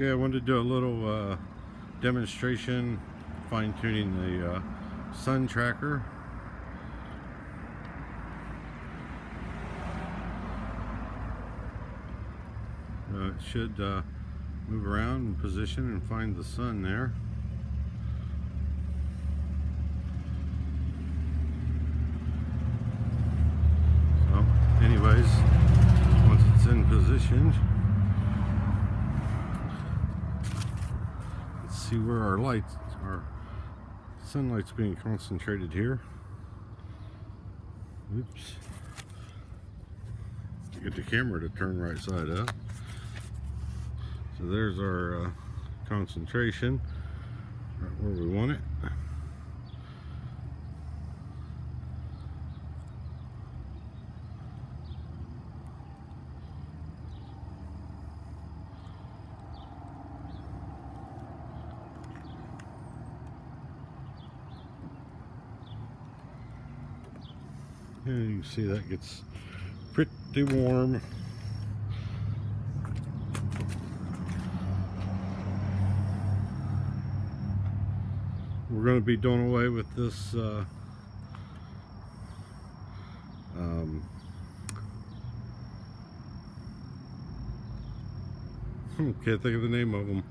Okay, I wanted to do a little uh, demonstration fine-tuning the uh, sun tracker. Uh, it should uh, move around and position and find the sun there. So, anyways, once it's in position, see where our lights, our sunlight's being concentrated here. Oops. Get the camera to turn right side up. So there's our uh, concentration, right where we want it. And you can see that gets pretty warm. We're going to be doing away with this uh, um, can't think of the name of them.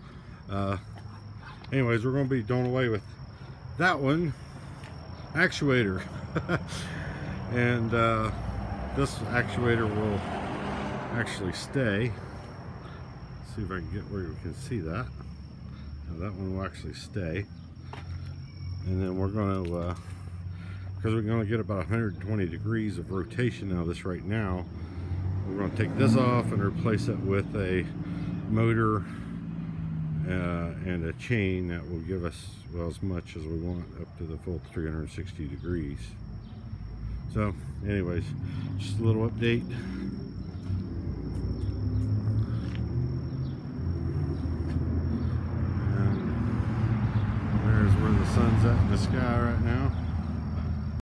Uh, anyways, we're going to be doing away with that one actuator. and uh, this actuator will actually stay. Let's see if I can get where you can see that. Now that one will actually stay. And then we're going to, uh, because we're going to get about 120 degrees of rotation out of this right now, we're going to take this off and replace it with a motor uh, and a chain that will give us well as much as we want up to the full 360 degrees. So, anyways, just a little update. And there's where the sun's at in the sky right now.